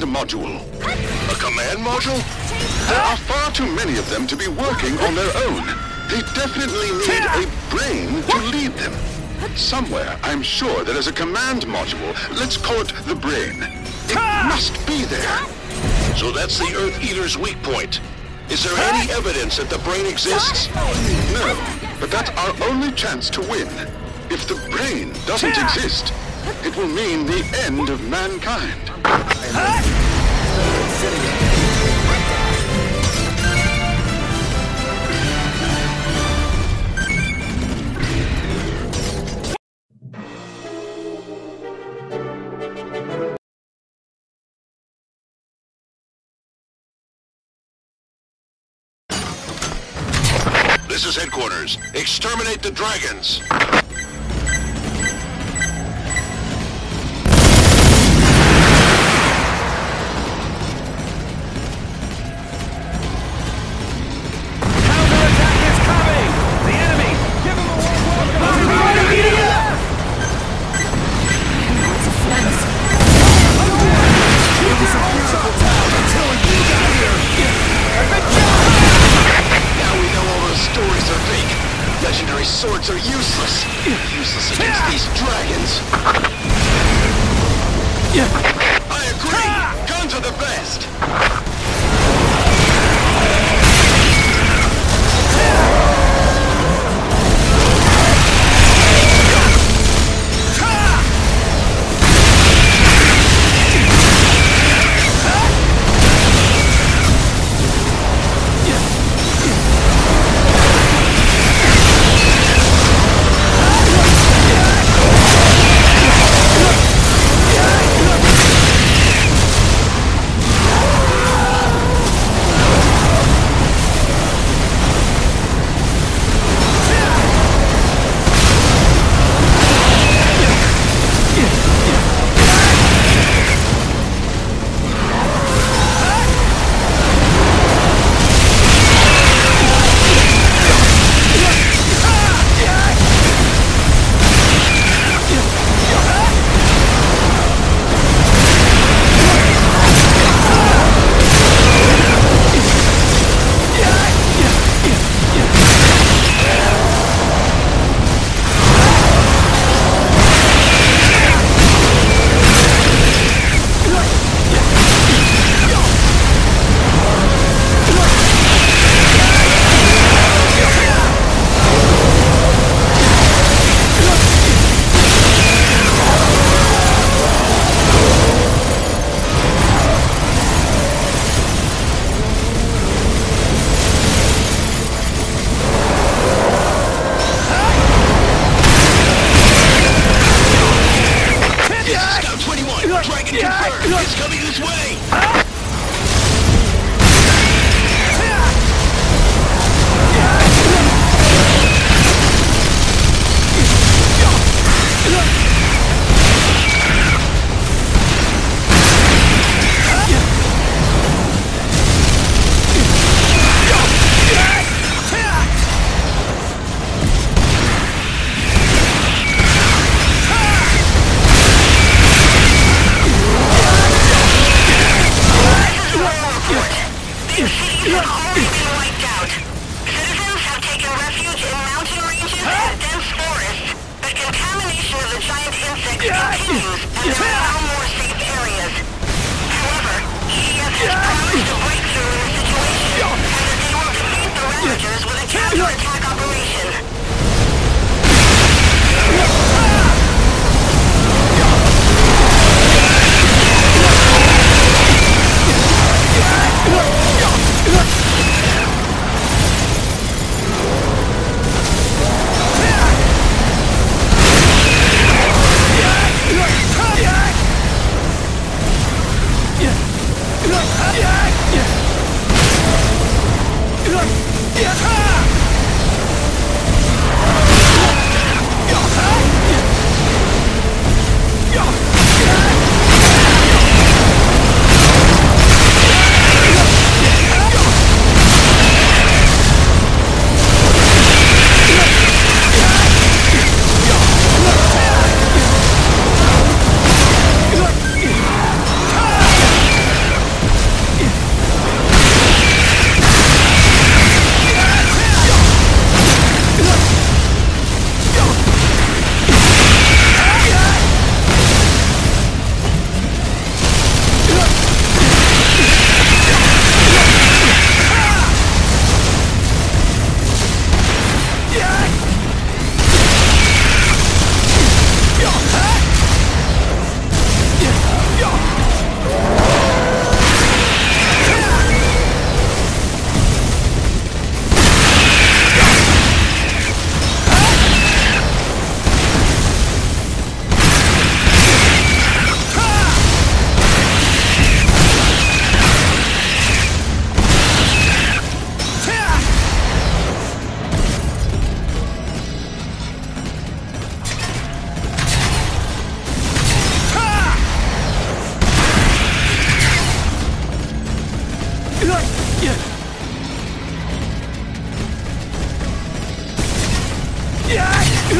command module. A command module? There are far too many of them to be working on their own. They definitely need a brain to lead them. Somewhere, I'm sure there is a command module. Let's call it the brain. It must be there. So that's the Earth Eater's weak point. Is there any evidence that the brain exists? No, but that's our only chance to win. If the brain doesn't exist, it will mean the end of mankind. This is headquarters. Exterminate the dragons.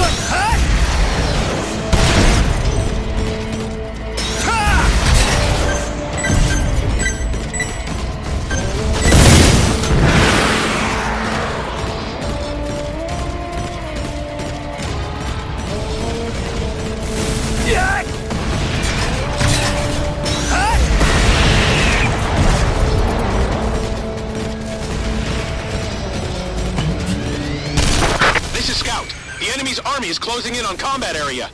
This in on combat area.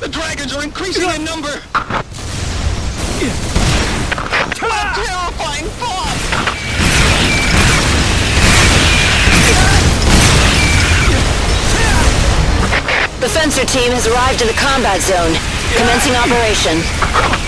The dragons are increasing in number! A terrifying thought! The fencer team has arrived in the combat zone. Commencing operation.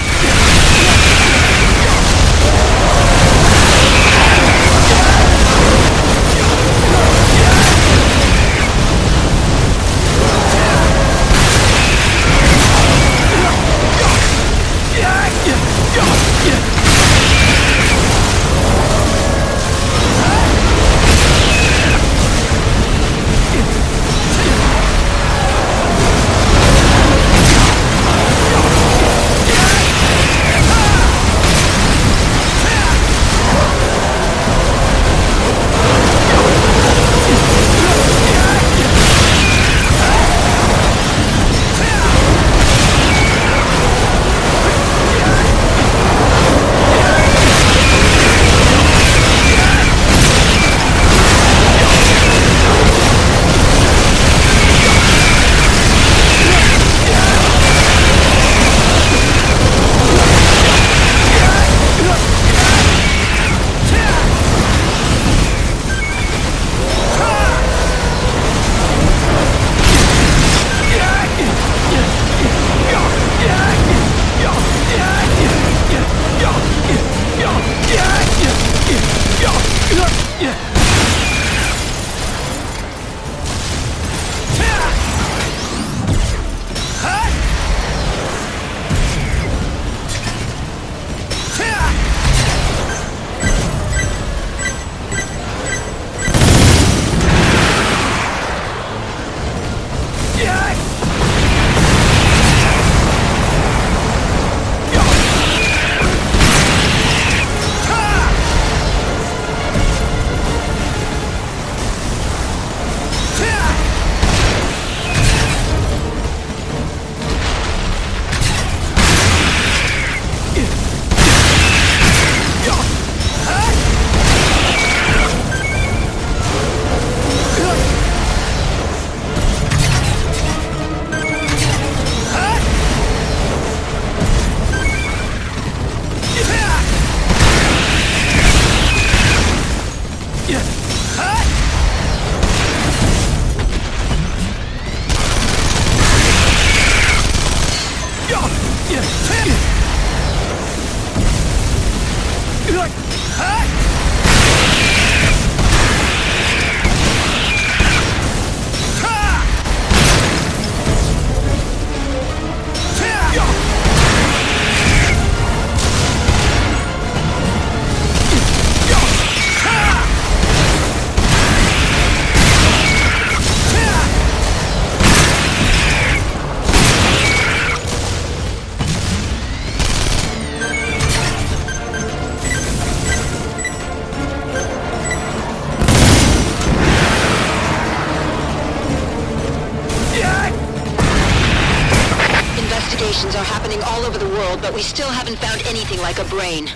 Anything like a brain.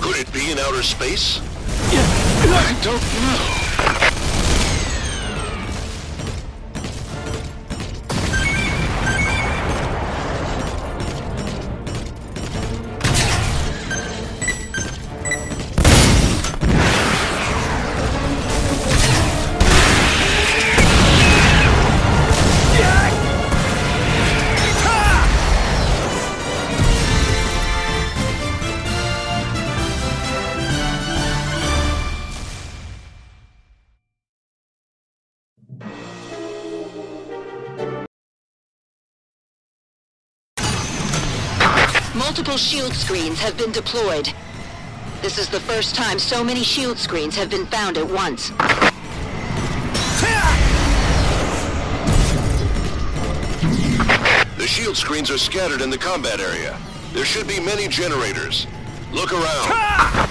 Could it be in outer space? I don't know. Multiple shield screens have been deployed. This is the first time so many shield screens have been found at once. The shield screens are scattered in the combat area. There should be many generators. Look around.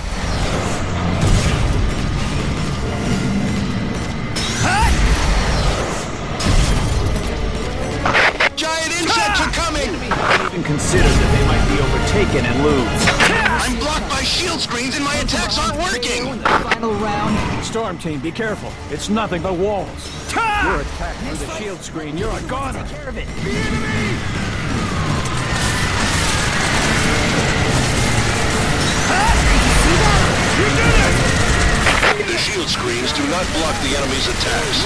Even consider that they might be overtaken and lose. I'm blocked by shield screens and my attacks aren't working! Final round. Storm team, be careful. It's nothing but walls. You're attacked through the shield screen. You're a goner. Take care of it. The shield screens do not block the enemy's attacks.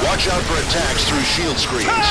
Watch out for attacks through shield screens.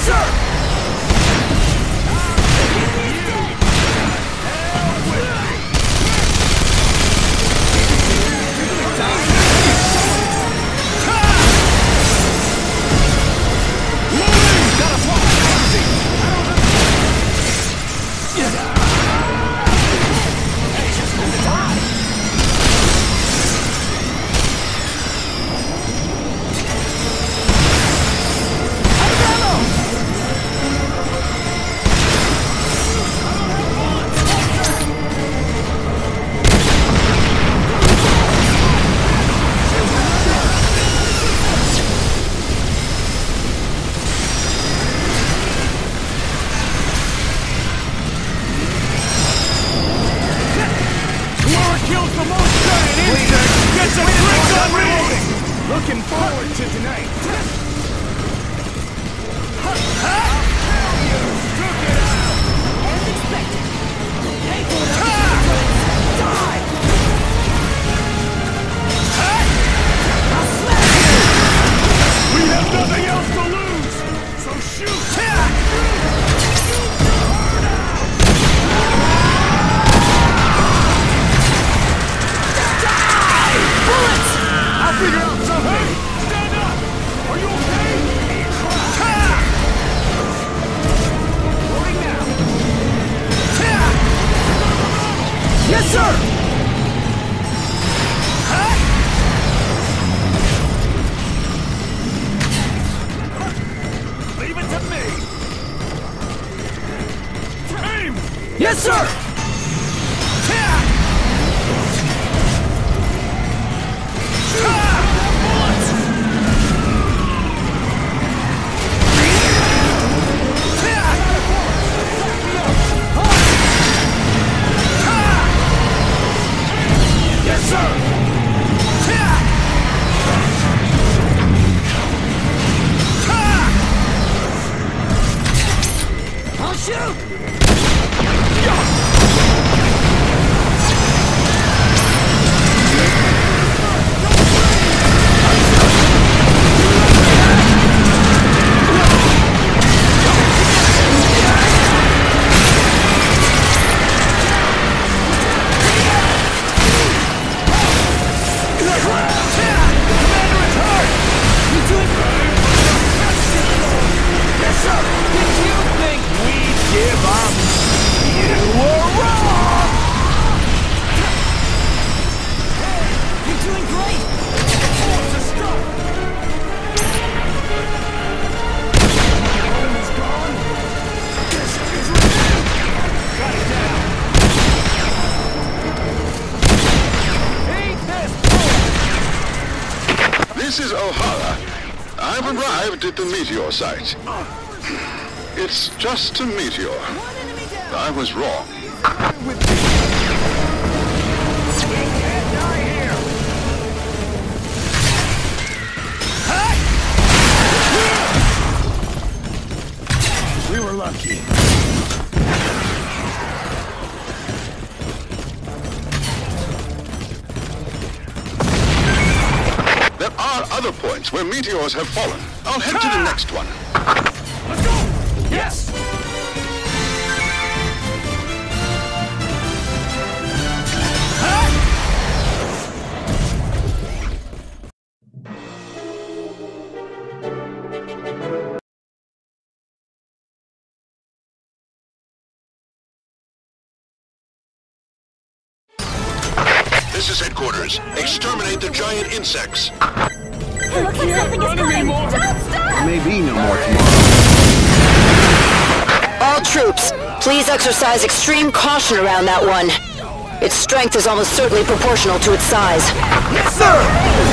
Sir! There are other points where meteors have fallen. I'll head to the ah! next one. Exterminate the giant insects. It looks like something is coming. Don't stop! No more tomorrow. All troops, please exercise extreme caution around that one. Its strength is almost certainly proportional to its size. Yes, sir!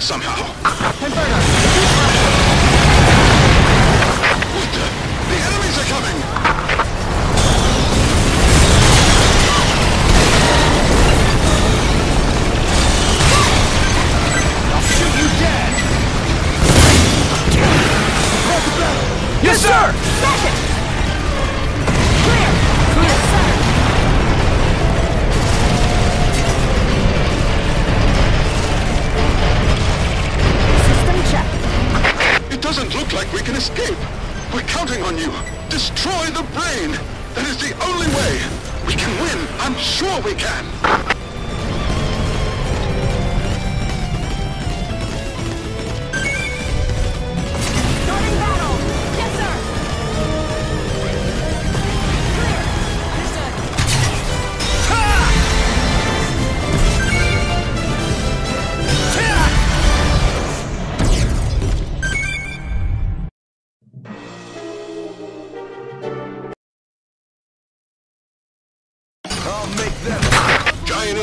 somehow.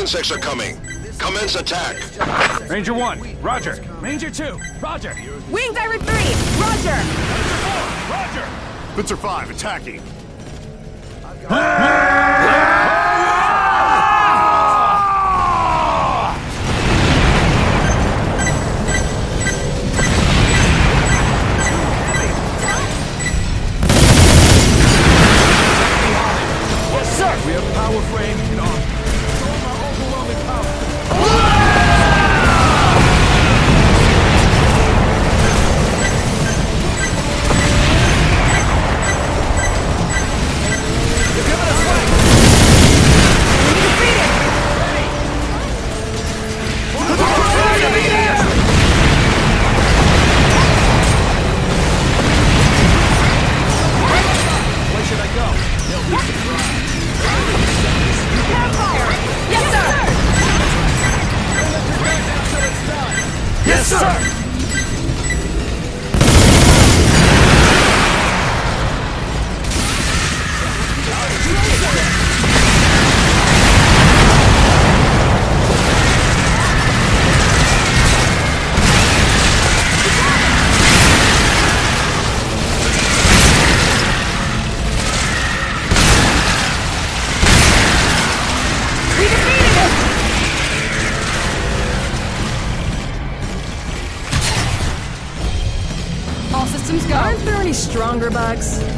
insects are coming. Commence attack. Ranger 1, roger. Ranger 2, roger. Wing Diver 3, roger. Ranger 4, roger. Blitzer 5, attacking. sir. Starbucks.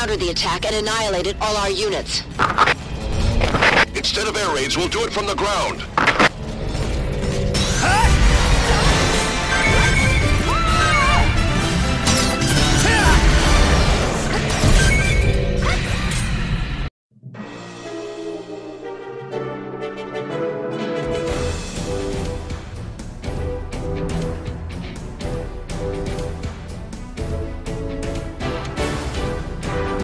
Countered the attack and annihilated all our units. Instead of air raids, we'll do it from the ground.